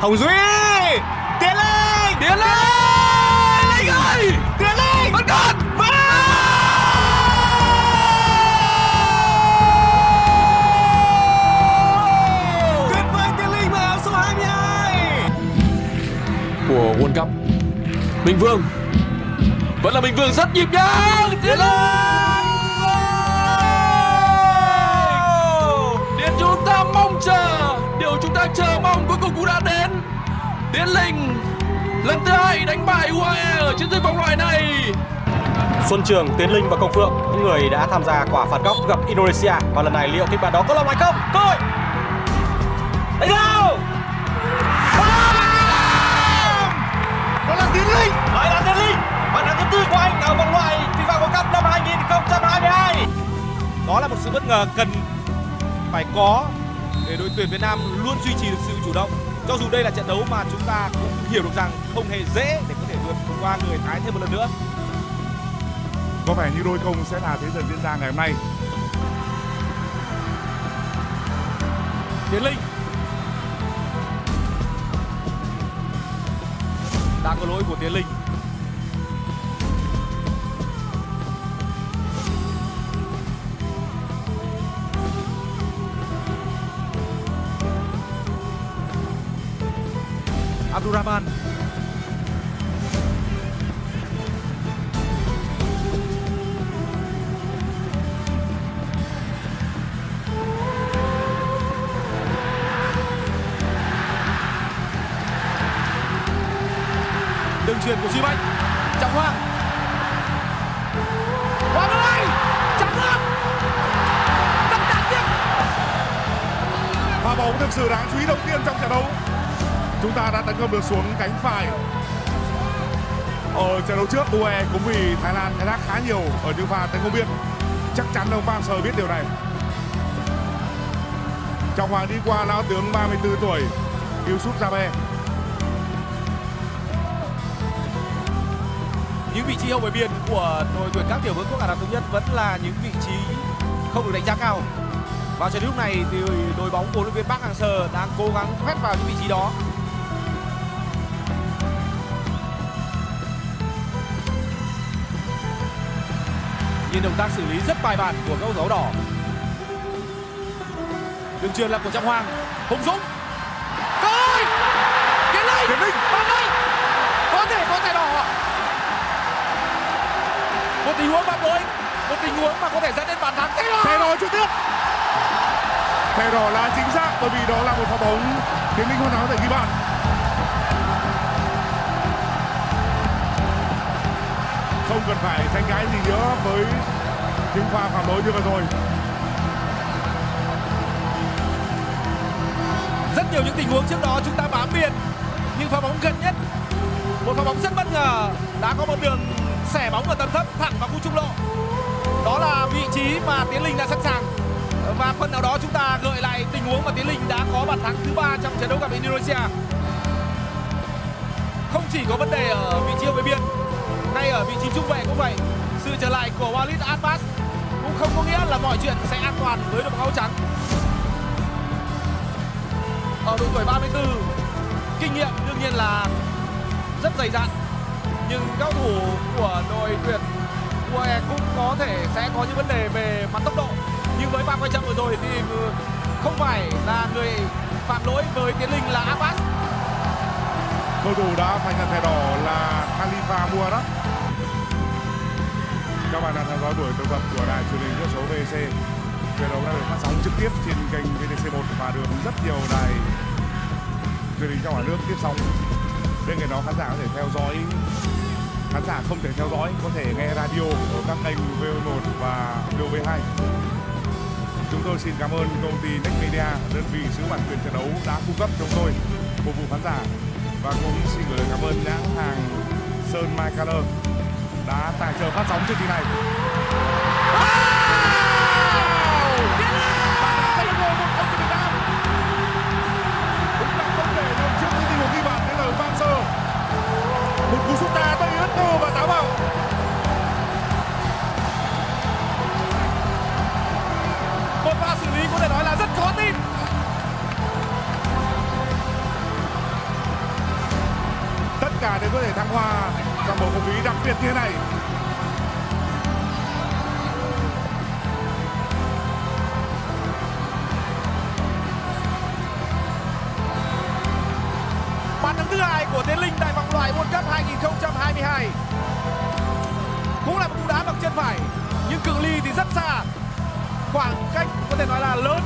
Hồng Duy! Tiến lên! Tiến lên! Linh ơi! Tiến lên! Vẫn còn Tuyệt vời Tiến Linh mặc áo số 22 Của World Cup. Minh Vương. Vẫn là Minh Vương rất nhịp nhàng! Tiến lên đang chờ mong cuối cùng cũng đã đến Tiến Linh Lần thứ hai đánh bại UAE ở chiến dịch vòng loại này Xuân Trường, Tiến Linh và Công Phượng, những người đã tham gia quả phạt góc gặp Indonesia và lần này liệu kịch bản đó có lòng hay không? Cơ hội. Đánh đâu? Đó là Tiến Linh Lại là Tiến Linh, bàn thắng thứ tư của anh ở vòng loại FIFA World Cup năm 2022. đó là một sự bất ngờ cần phải có để đội tuyển Việt Nam luôn duy trì được sự chủ động. Cho dù đây là trận đấu mà chúng ta cũng hiểu được rằng không hề dễ để có thể vượt qua người Thái thêm một lần nữa. Có vẻ như đôi công sẽ là thế dần diễn ra ngày hôm nay. Tiến Linh. Đã có lỗi của Tiến Linh Abdurrahman. Đường truyền của Duy Mạnh. Trọng Hoàng. Hoàng ơi Trọng Hoàng Đập đáng tiếc pha bóng thực sự đáng chú ý đầu tiên trong trận đấu chúng ta đã tấn công được xuống cánh phải. Ở trận đấu trước UE cũng vì Thái Lan khai thác khá nhiều ở những pha tấn công biên. Chắc chắn ông Park Seo biết điều này. Trọng Hoàng đi qua lão tướng 34 tuổi Yusuf Jabe những vị trí hậu vệ biên của đội tuyển các tiểu vương quốc Ả Rập thống nhất vẫn là những vị trí không được đánh giá cao. Và cho đến lúc này thì đội bóng của huấn luyện viên Park Hang-seo đang cố gắng quét vào những vị trí đó. Nhìn động tác xử lý rất bài bản của các cầu thủ đỏ. Đường truyền là của Trọng Hoàng. Hùng Dũng. Cơ hội Tiến Linh Tiến Linh. Hoàng ơi có thể có thẻ đỏ. Một tình huống phạm lỗi một tình huống mà có thể dẫn đến bàn thắng. Thế rồi! Thẻ đỏ trực tiếp! Thẻ đỏ là chính xác bởi vì đó là một pha bóng Tiến Linh hoàn có thể ghi bàn không cần phải tranh cãi gì nữa với những pha phạm lỗi như vừa rồi. Rất nhiều những tình huống trước đó chúng ta bám biên nhưng pha bóng gần nhất, một pha bóng rất bất ngờ, đã có một đường xẻ bóng ở tầm thấp thẳng vào khu trung lộ. Đó là vị trí mà tiến linh đã sẵn sàng. Và phần nào đó chúng ta gợi lại tình huống mà tiến linh đã có bàn thắng thứ ba trong trận đấu gặp indonesia. Không chỉ có vấn đề ở vị trí ở bên biên ngay ở vị trí trung vệ cũng vậy. Sự trở lại của Walid Abbas cũng không có nghĩa là mọi chuyện sẽ an toàn với đội bóng áo trắng. Ở độ tuổi 34 kinh nghiệm đương nhiên là rất dày dặn. Nhưng cao thủ của đội tuyển UAE cũng có thể sẽ có những vấn đề về mặt tốc độ. Nhưng với ba quay chậm vừa rồi thì không phải là người phạm lỗi với tiến linh là Abbas. Cầu thủ đã phải nhận thẻ đỏ là Khalifa Muarab các bạn đang theo dõi buổi tường vật của đài truyền hình nước số VC trận đấu đã được phát sóng trực tiếp trên kênh VTC1 và được rất nhiều đài truyền hình trong cả nước tiếp sóng. Bên cạnh đó, khán giả có thể theo dõi, khán giả không thể theo dõi, có thể nghe radio ở các kênh VV1 và VV2 chúng tôi xin cảm ơn công ty Next Media, đơn vị sứ bản quyền trận đấu đã cung cấp cho chúng tôi phục vụ khán giả. Và cũng xin gửi lời cảm ơn nhãn hàng Sơn Mai Color đã tài trợ phát sóng chương trình này. Không để trước Sơ một cú sút ta tay rất tư và táo bạo một pha xử lý có thể nói là rất khó tin có thể thăng hoa trong bầu không khí đặc biệt như thế này Bàn thắng thứ hai của Tiến Linh tại vòng loại World Cup 2022. Cũng là một cú đá bằng chân phải, nhưng cự ly thì rất xa. Khoảng cách có thể nói là lớn.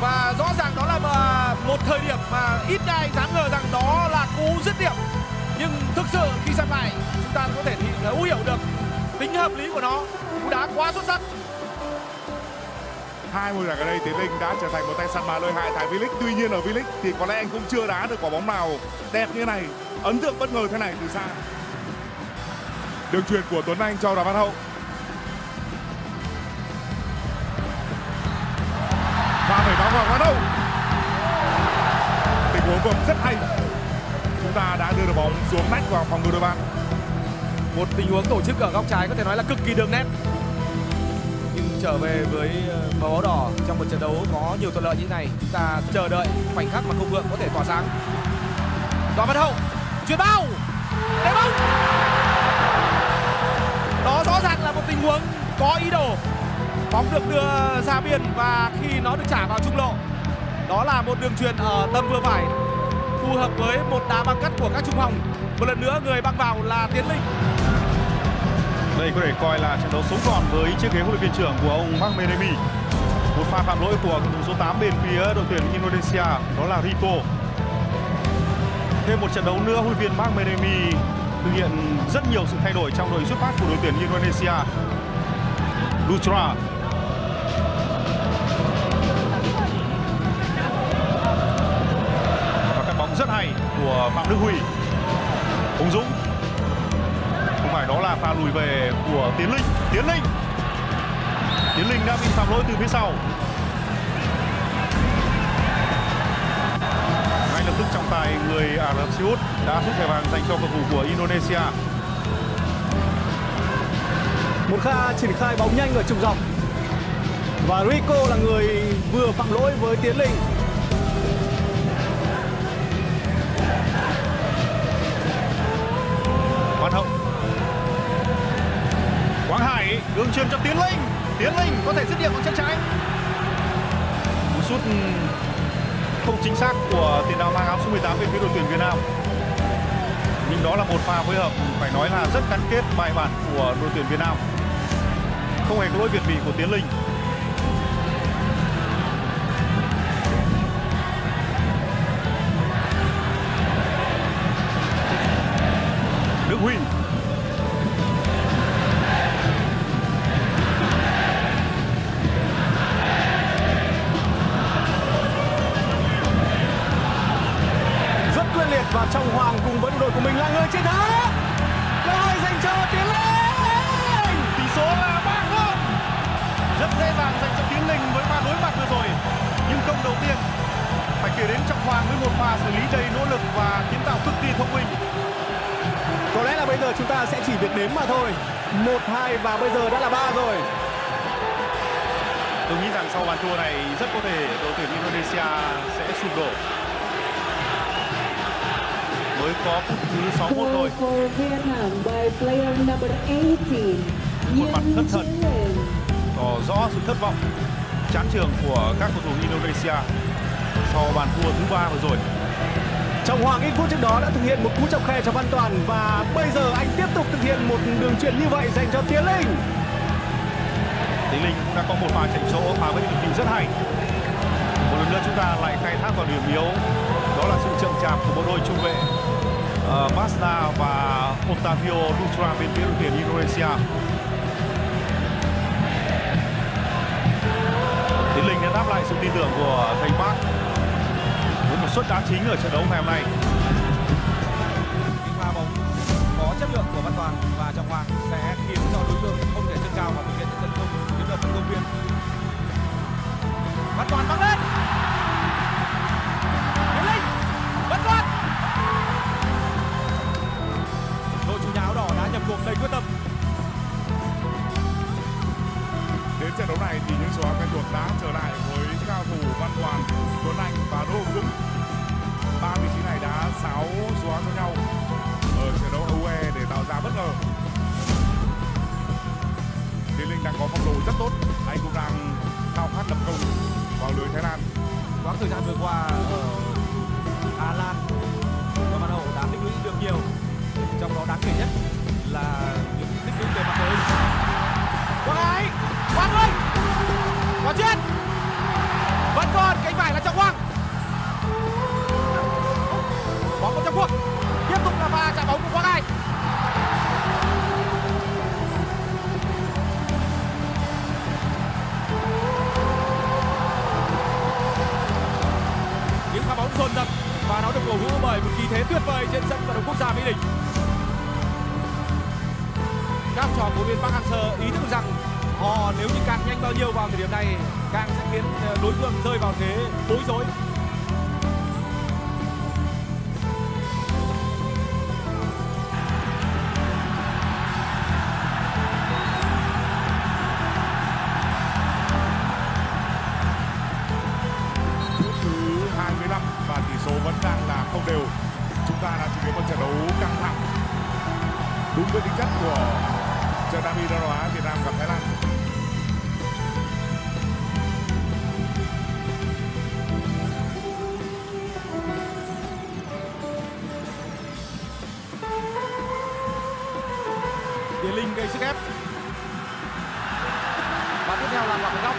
Và rõ ràng đó là à, một thời điểm mà ít ai dám ngờ rằng đó là cú dứt điểm. Sự khi xem lại, chúng ta có thể thấu ờ, hiểu được tính hợp lý của nó. Cú đá quá xuất sắc. hai mùa giải ở đây tiến linh đã trở thành một tay săn mà lợi hại tại V-League. Tuy nhiên ở V-League thì có lẽ anh cũng chưa đá được quả bóng nào đẹp như này. Ấn tượng bất ngờ thế này từ xa. Đường truyền của tuấn anh cho đào văn hậu. Và phải bóng vào quá đâu tình huống vừa rất hay bóng xuống nách vào phòng Donovan Một tình huống tổ chức ở góc trái có thể nói là cực kỳ đường nét. Nhưng trở về với ờ, màu áo đỏ trong một trận đấu có nhiều thuận lợi như thế này, chúng ta chờ đợi khoảnh khắc mà công vượng có thể tỏa sáng. Đoàn Văn Hậu chuyền bao, để bóng. Đó rõ ràng là một tình huống có ý đồ. Bóng được đưa ra biên và khi nó được trả vào trung lộ, đó là một đường truyền ở tầm vừa phải phù hợp với một đá băng cắt của các trung hồng. Một lần nữa người băng vào là Tiến Linh. Đây có thể coi là trận đấu sống còn với chiếc ghế huấn luyện viên trưởng của ông Mark Menemi. Một pha phạm lỗi của cầu thủ số 8 bên phía đội tuyển Indonesia, đó là Rito. Thêm một trận đấu nữa, huấn luyện viên Mark Menemi thực hiện rất nhiều sự thay đổi trong đội xuất phát của đội tuyển Indonesia. Lutra hay của Phạm Đức Huy. Hùng Dũng. Không phải đó là pha lùi về của Tiến Linh. Tiến Linh. Tiến Linh đã bị phạm lỗi từ phía sau. Ngay lập tức trọng tài người Ả Rập Xê Út đã rút thẻ vàng dành cho cầu thủ của Indonesia. Một pha triển khai bóng nhanh ở trục dọc. Và Rico là người vừa phạm lỗi với Tiến Linh. Hải đường truyền cho Tiến Linh. Tiến Linh có thể dứt điểm bằng chân trái. Cú sút ừ, không chính xác của tiền đạo mang áo số 18 bên phía đội tuyển Việt Nam. Nhưng đó là một pha phối hợp, phải nói là rất gắn kết bài bản của đội tuyển Việt Nam. Không hề có lỗi việt vị của Tiến Linh. Kể đến Trọng Hoàng với một pha xử lý đầy nỗ lực và kiến tạo cực kỳ thông minh. Có lẽ là bây giờ chúng ta sẽ chỉ việc đếm mà thôi. Một hai và bây giờ đã là ba rồi. Tôi nghĩ rằng sau bàn thua này rất có thể đội tuyển Indonesia sẽ sụp đổ. Mới có phút thứ 61 thôi. Goal for Vietnam by player number 18, Một mặt thất thần. Tỏ rõ sự thất vọng chán trường của các cầu thủ Indonesia sau bàn thua thứ ba vừa rồi. Trọng Hoàng ít phút trước đó đã thực hiện một cú chọc khe cho Văn Toàn và bây giờ anh tiếp tục thực hiện một đường truyền như vậy dành cho Tiến Linh. Tiến Linh cũng đã có một pha chạy chỗ phá với đường rất hay. Một lần nữa chúng ta lại khai thác vào điểm yếu đó là sự chậm chạp của bộ đôi trung vệ uh, và Otavio Dutra bên phía đội tuyển Indonesia. Tiến Linh đã đáp lại sự tin tưởng của thầy suất đá chính ở trận đấu ngày hôm nay pha bóng có chất lượng của Văn Toàn và Trọng Hoàng sẽ khiến cho đối phương không thể dâng cao và thực hiện những tấn công chiến lược tấn công viên. Văn Toàn băng lên. Tiến Linh, Văn Toàn. Đội chủ nhà áo đỏ đã nhập cuộc đầy quyết tâm. đến trận đấu này thì những số áo quen thuộc đã trở lại với cao thủ Văn Toàn, Tuấn Anh và 6 số áo nhau ở trận đấu UE để tạo ra bất ngờ. Thiên Linh đang có phong độ rất tốt, anh cũng đang khao khát lập công vào lưới Thái Lan. Quãng thời gian vừa qua ở Hà Lan, các bạn hậu đã tích lũy được nhiều, trong đó đáng kể nhất là những tích lũy về mặt đội hình. Quang Hải, Quang Linh, Quang Chiến vẫn còn thế bối rối. Tiến Linh gây sức ép. Và tiếp theo là quả phạt góc.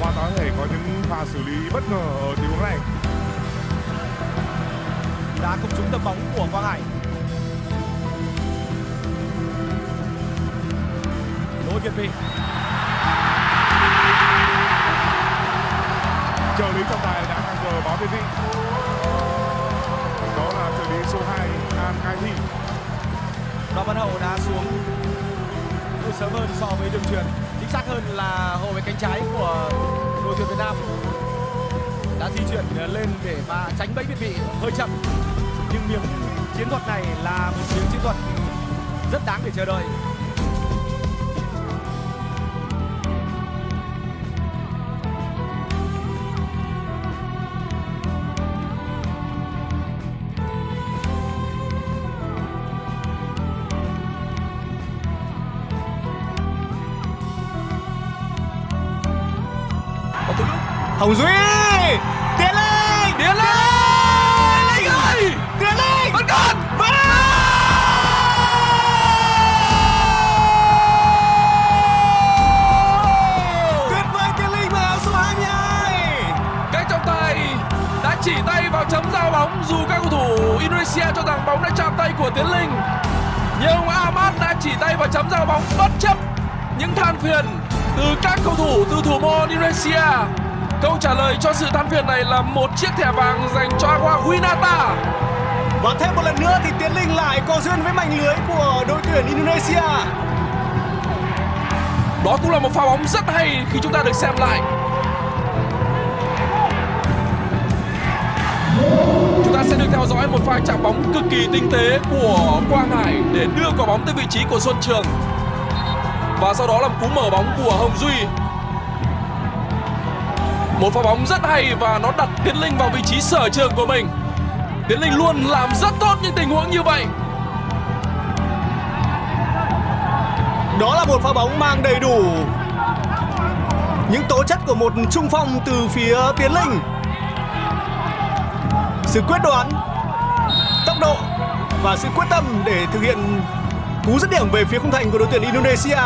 và có thể có những pha xử lý bất ngờ ở tình huống này đã không trúng tầm bóng của Quang Hải. Đỗ Việt Vinh trợ lý trọng tài đã ngang giờ báo về vị đó là trợ lý số 2 An Khai Thị Đoàn Văn Hậu đã xuống hơi sớm hơn so với đường truyền. Chính xác hơn là hậu vệ cánh trái của đội tuyển Việt Nam đã di chuyển lên để mà tránh bẫy việt vị hơi chậm. Nhưng miếng chiến thuật này là một miếng chiến thuật rất đáng để chờ đợi. Hồng Duy! Tiến lên! Tiến lên! Linh lên Tiến lên! Vẫn còn! Tuyệt vời Tiến Linh mặc áo số 22 Các trọng tài đã chỉ tay vào chấm giao bóng dù các cầu thủ Indonesia cho rằng bóng đã chạm tay của Tiến Linh. Nhưng Ahmad đã chỉ tay vào chấm giao bóng bất chấp những than phiền từ các cầu thủ từ thủ môn Indonesia. Câu trả lời cho sự than phiền này là một chiếc thẻ vàng dành cho Agua Winata. Và thêm một lần nữa thì Tiến Linh lại có duyên với mảnh lưới của đội tuyển Indonesia Đó cũng là một pha bóng rất hay khi chúng ta được xem lại. Chúng ta sẽ được theo dõi một pha chạm bóng cực kỳ tinh tế của Quang Hải để đưa quả bóng tới vị trí của Xuân Trường. Và sau đó là một cú mở bóng của Hồng Duy. Một pha bóng rất hay và nó đặt Tiến Linh vào vị trí sở trường của mình. Tiến Linh luôn làm rất tốt những tình huống như vậy. Đó là một pha bóng mang đầy đủ những tố chất của một trung phong từ phía Tiến Linh Sự quyết đoán, tốc độ và sự quyết tâm để thực hiện cú dứt điểm về phía khung thành của đội tuyển Indonesia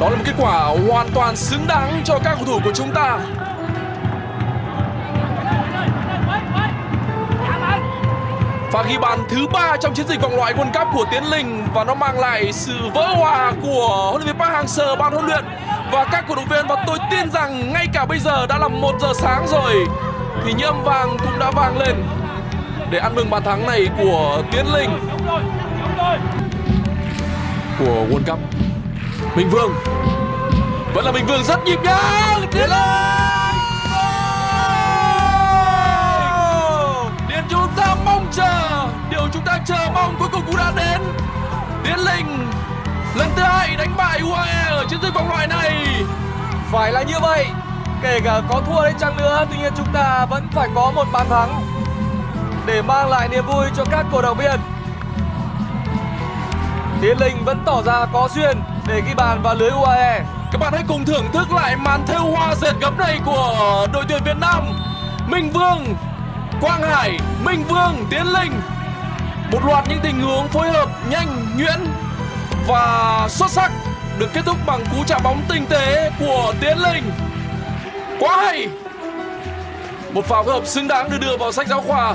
Đó là một kết quả hoàn toàn xứng đáng cho các cầu thủ của chúng ta. Và ghi bàn thứ ba trong chiến dịch vòng loại World Cup của Tiến Linh và nó mang lại sự vỡ hòa của huấn luyện viên Park Hang-seo ban huấn luyện và các cổ động viên và tôi tin rằng ngay cả bây giờ đã là một giờ sáng rồi thì nhâm vàng cũng đã vang lên để ăn mừng bàn thắng này của Tiến Linh của World Cup. Minh Vương. Vẫn là Minh Vương rất nhịp nhàng. Tiến lên. Điều chúng ta mong chờ. Điều chúng ta chờ mong cuối cùng cũng đã đến. Tiến linh lần thứ hai đánh bại UAE ở chiến dịch vòng loại này. Phải là như vậy. Kể cả có thua đấy chăng nữa Tuy nhiên chúng ta vẫn phải có một bàn thắng Để mang lại niềm vui cho các cổ động viên. Tiến Linh vẫn tỏ ra có duyên để ghi bàn vào lưới UAE Các bạn hãy cùng thưởng thức lại màn thêu hoa dệt gấm này của đội tuyển Việt Nam. Minh Vương, Quang Hải, Minh Vương, Tiến Linh. Một loạt những tình huống phối hợp nhanh, nhuyễn và xuất sắc Được kết thúc bằng cú chạm bóng tinh tế của Tiến Linh. Quá hay! Một pha phối hợp xứng đáng được đưa vào sách giáo khoa.